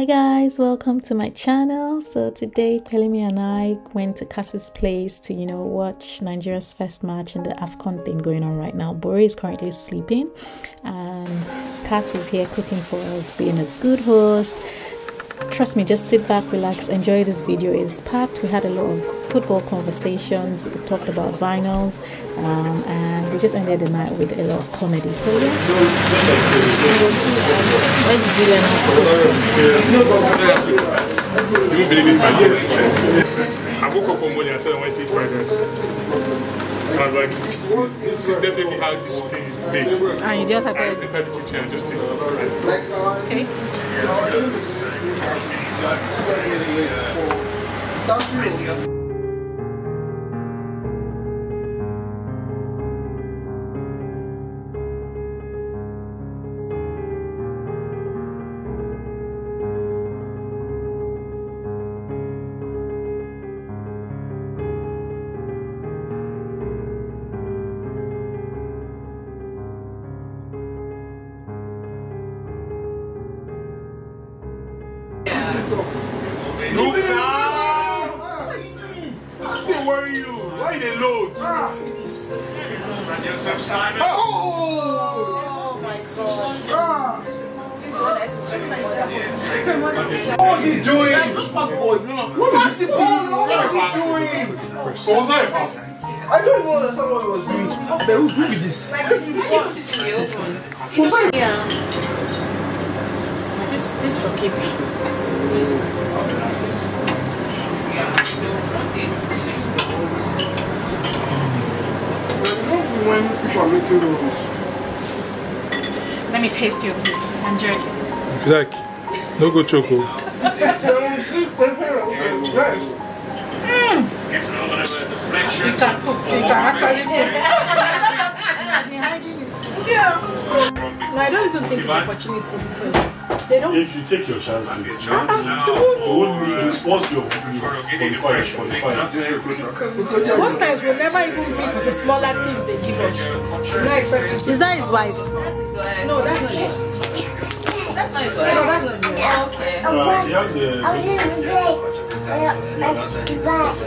hi guys. Welcome to my channel. So today Pelumi and I went to Cass's place to you know watch Nigeria's first match in the AFCON thing going on right now. Bori is currently sleeping and Cass is here cooking for us being a good host trust me just sit back relax enjoy this video. It's packed. We had a lot of football conversations. We talked about vinyls um, and we just ended the night with a lot of comedy. So yeah. I woke up one morning and said I went to eat fried rice. I was like, this is definitely how this thing is made. and Ah, you just I started entered the kitchen and just did it. okay Look now! Don't worry you. Why they load? Oh! What was he doing? What was the ball? What was he doing? What was I I don't even understand what he was doing. But who's doing this? this this will keep When people are making rules. let me taste your food and judge it Like, no go choco. They will see pepper. You can cook you can actually No, I don't even think it's opportunity because they don't. If you take your chances, you won't need, once you're qualified, you're qualified. Most times we'll never even meet the smaller teams they give us. We don't expect to. is that his wife No, that's not it. That's not his No, wife. that's not it. Oh, okay. Uh, he has a,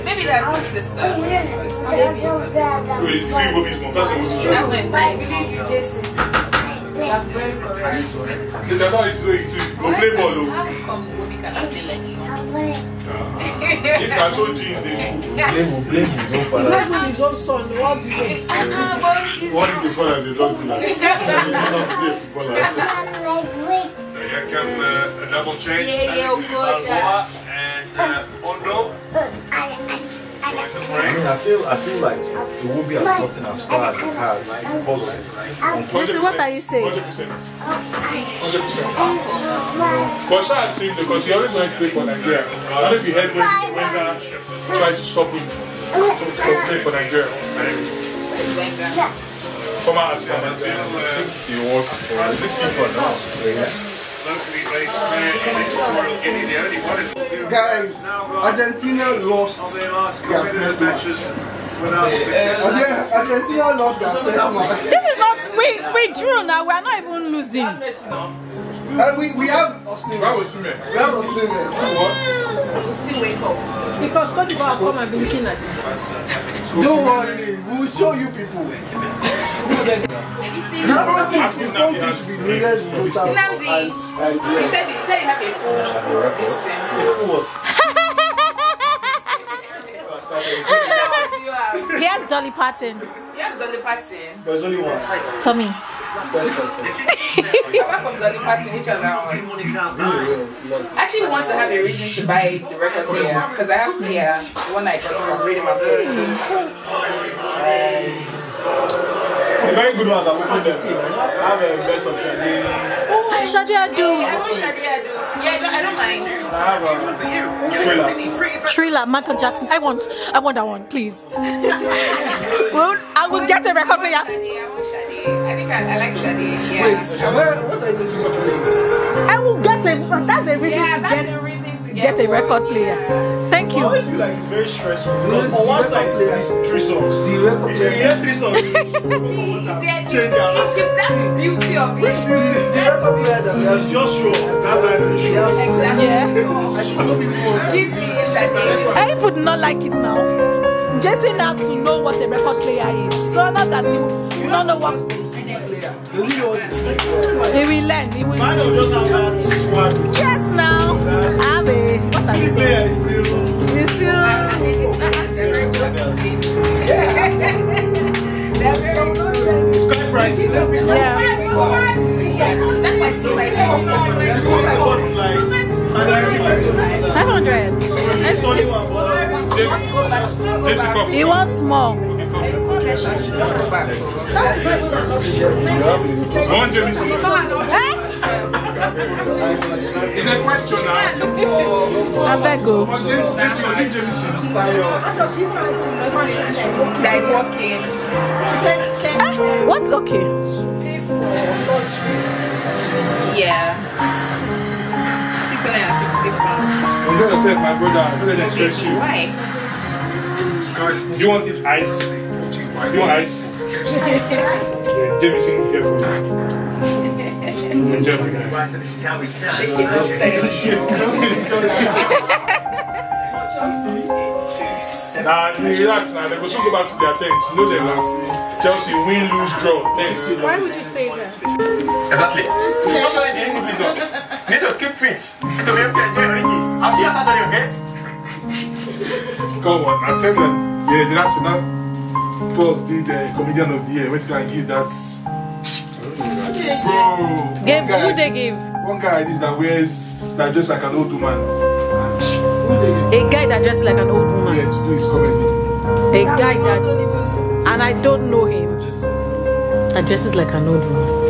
Maybe that's his sister. wait, see Bobby's mom. That's That's not his wife. This is how it's doing. Go play ball. oh. How come Obi cannot be like you? If I show jeans, they do. Blame, blame his own father. not even his own son. What do you mean? Ah, but it's- What if his father is a drug dealer? He doesn't play a footballer. Here come uh, a double change. Yeah, yeah, Alex good, Balboa and uh, Ondo. I mean, I feel, I feel like it won't be as gotten as far as it has because of it. Lucy, what are you saying 100%. 100%. But shout out to him because he always wanted to play for Nigeria. I don't know if you heard when Wenger tried to stop him to stop playing for Nigeria. Former Arsenal manager. He works for his FIFA now. Locally based player in Equatorial Guinea, the only one in the Guys, Argentina lost of their last their competitive first matches without success. Argen- Argentina lost their first match. this is not we we drew now we are not even losing And we, we have Osimhen. That was him. We have Osimhen. We'll still wake up. Because Cote d'Ivoire come and be looking at it. Don't worry, we'll show you people. Ask he has The biggest total Nnamdi. and, and He yes. said he said he have a full this thing. If what? What do you have? he has Dolly Parton You have Dolly Parton. There's only one. for me Best of. Apart from Dolly Parton, which other one? I actually want to have a reason to buy the record player because I have Sia, the one I got from Reading My The very good ones are open them. I have a best of Sade. oh Shadia I want Shadia do. Yeah, I don't, I don't mind. I have a thriller. Thriller Michael Jackson I want I want that one please well I will get a record player Sade, I want Sade. I think I, I like Sade. Yeah. Wait, where, what are you going to? I will get a that's a reason Yeah, to that's get the reason to to get a record player. Thank I you. always feel like it's very stressful because on one side is three songs. The record player. hear three songs, change their That's the beauty of it. The record player that we have It's just show. That's why they show. Exactly. Yeah. I should know people. Give me entertainment. And people do not like it now. Jason has to know what a record player is. So now that you you don't know what Does he know what it is? he will learn. He will. Mine will just have that swag. Yes, now. Abe, what are you This saying? player is still. He's still. They're very good music. They're very good. It's quite pricey. Yeah. Yes, that's why it's like This one I bought is like. I don't know. Five hundred. It's only one bottle. Jesse Cup. He wants more. One Jameson. It's a question now. look for I beg go. But Jesse, Jesse, you need Jameson. that is working. Eh? What's okay? Yeah. Six hundred and sixty pounds. I'm gonna say, my brother, I'm gonna stress you. Why? You want it ice? Do you want ice? Yeah, Jameson here for you. Enjoy my guy. So this is how we start. Shake it up, Nah, you relax now. They go soon go back to their tents. You know they lost. Chelsea win, lose, draw. Thanks. Why would you say that? Exactly. Not only the end season. You need to keep fit to be able to enjoy the riches. I'll see you Saturday, okay? Come on, I tell them. Yeah, the last that Paul's be the comedian of the year. Which can give that? Bro. Give one guy- who they give? One guy is that wears that just like an old woman. A guy that dresses like an old woman. Yeah, woman. to do his comedy. A guy that, and I don't know him. That dresses like an old woman.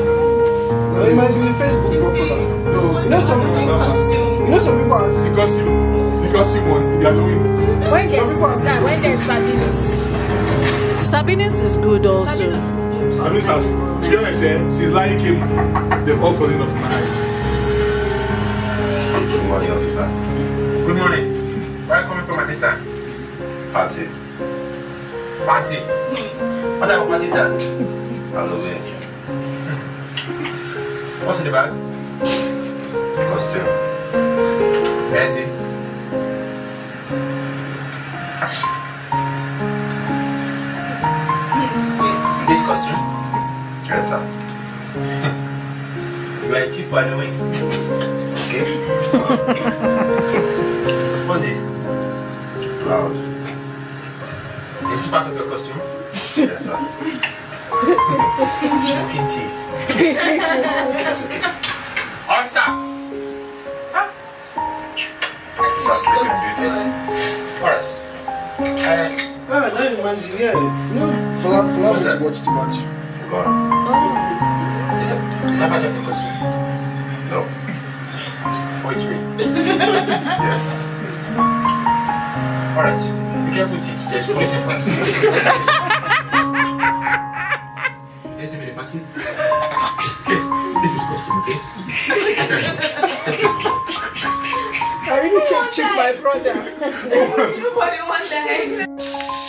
No, it might be a Facebook popular. You know some people. You know some people are. The costume, the costume one, the Halloween. When there's when there's Sabinus. Sabinus is good also. I mean, as to be honest, eh, since Lion came, they've all fallen my eyes. Good morning, officer. Good morning. Where are you coming from at this time? Party. Party. What type of party is that? Halloween. What's in the bag? Costume. May Sir. You are a thief for Halloween. Okay. What's this? Loud. Is part of your costume? Yes, sir. Smoking thief. That's okay. Officer! Officer sleeping beauty. Alright. Uh, Ah, now you imagine, yeah. You know, Fala Fala wants to watch the match. Come on. is, that, is that part of your costume? No. Oh, it's. Yes. Alright. Be careful, Tits. There's police in front of you. Let's do the party. This is costume, okay? I really said check my brother. Nobody want that.